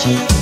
Música